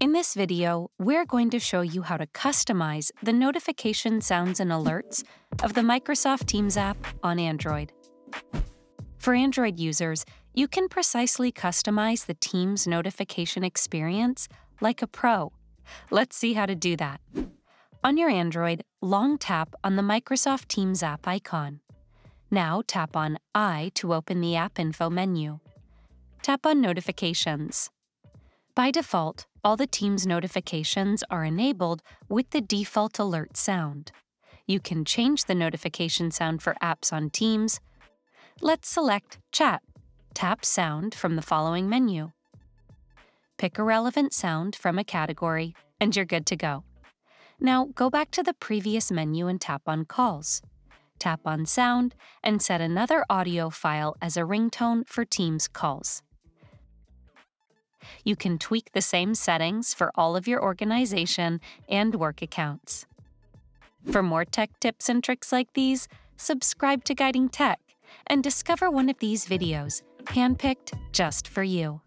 In this video, we're going to show you how to customize the notification sounds and alerts of the Microsoft Teams app on Android. For Android users, you can precisely customize the Teams notification experience like a pro. Let's see how to do that. On your Android, long tap on the Microsoft Teams app icon. Now tap on I to open the App Info menu. Tap on Notifications. By default, all the Teams notifications are enabled with the default alert sound. You can change the notification sound for apps on Teams. Let's select Chat. Tap Sound from the following menu. Pick a relevant sound from a category, and you're good to go. Now go back to the previous menu and tap on Calls. Tap on Sound and set another audio file as a ringtone for Teams calls. You can tweak the same settings for all of your organization and work accounts. For more tech tips and tricks like these, subscribe to Guiding Tech and discover one of these videos handpicked just for you.